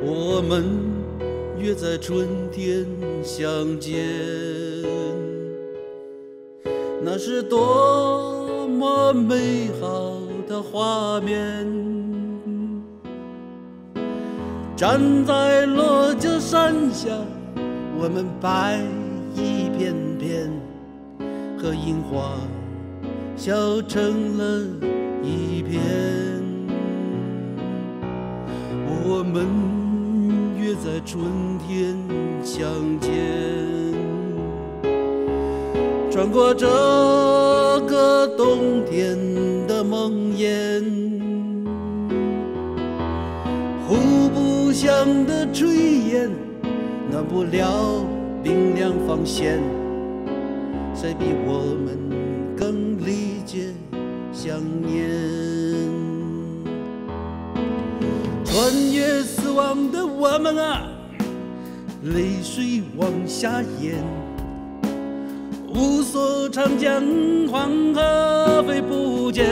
我们约在春天相见，那是多么美好的画面。站在落脚山下，我们摆一片片，和樱花笑成了一片。我们在春天相见，穿过这个冬天的梦魇，互不相的炊烟，暖不了冰凉防线。谁比我们更理解想念？越死亡的我们啊，泪水往下咽。无所长江黄河飞不见，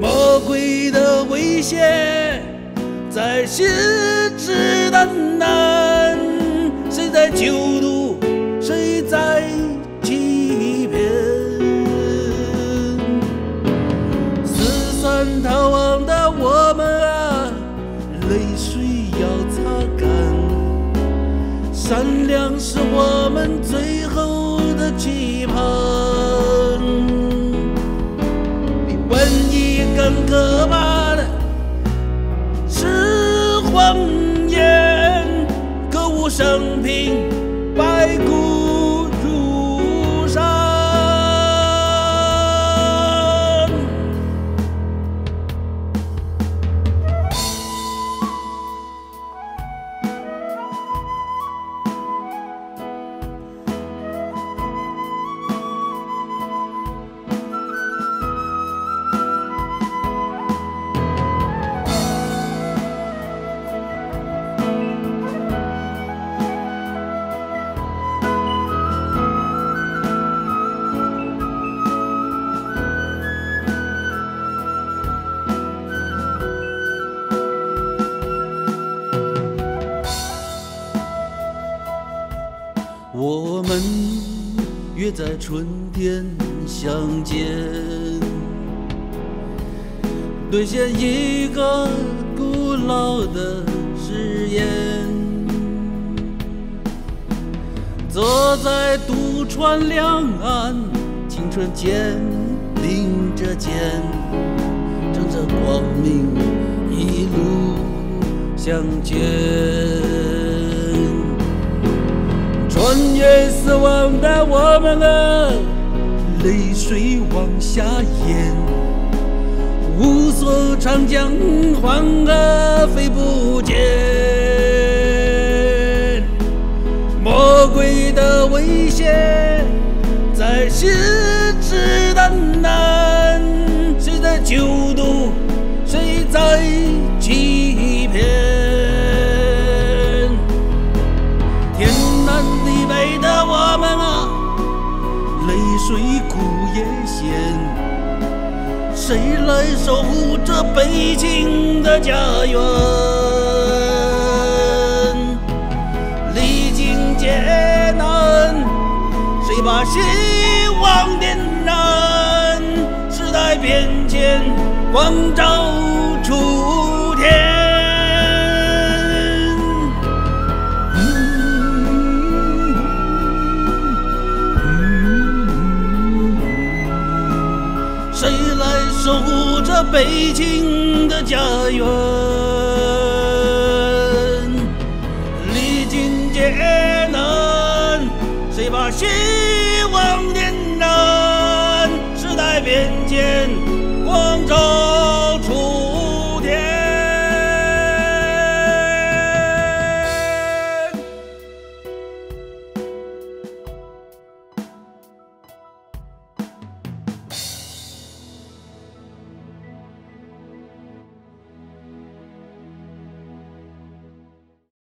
魔鬼的威胁在信誓旦旦，的我们啊，泪水要擦干。善良是我们最后的期盼。比瘟疫更可怕的是谎言，歌舞升平，们约在春天相见，兑现一个古老的誓言。坐在渡船两岸，青春坚定着肩，乘着光明一路向前。越死亡的我们啊，泪水往下咽。无所长江黄河飞不见，魔鬼的威胁在信誓旦旦，谁在救毒，泪水苦也咸。谁来守护这北京的家园？历经艰难，谁把希望点燃？时代变迁，光照守护着北京的家园。历尽艰难谁把希望点燃？时代变迁光照